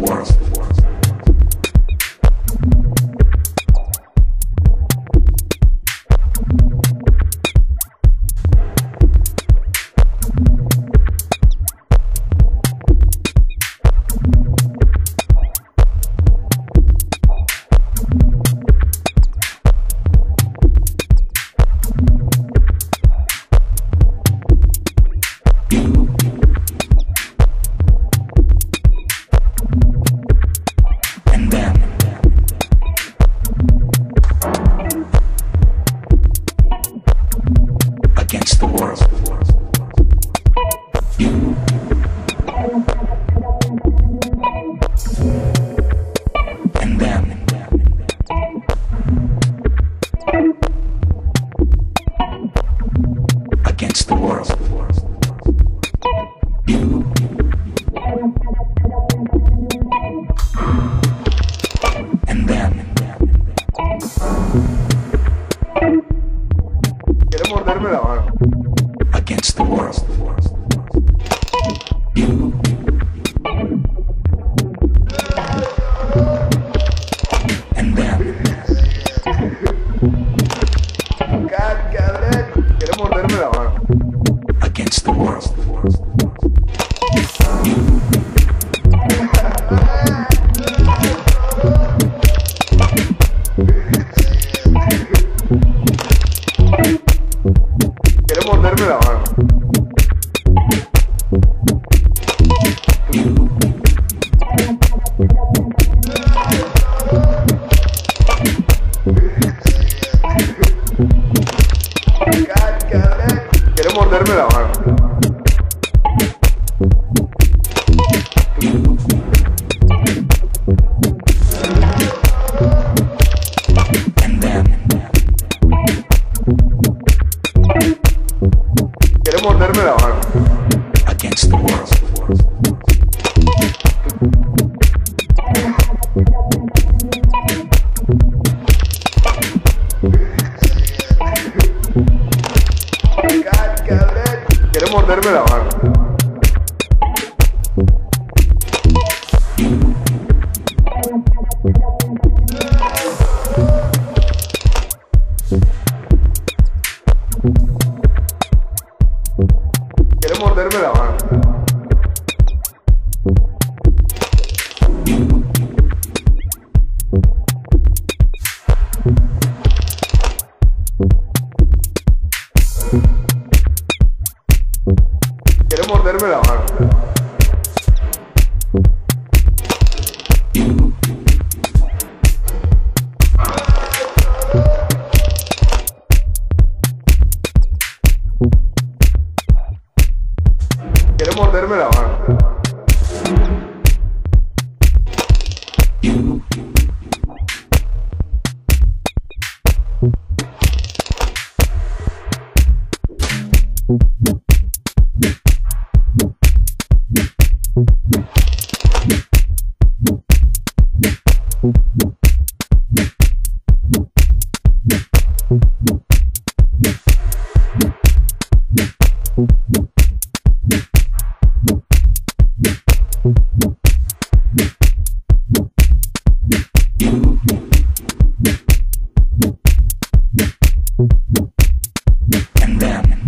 world. Against the world. You. And them. Against the world. You. 一百万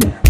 Yeah.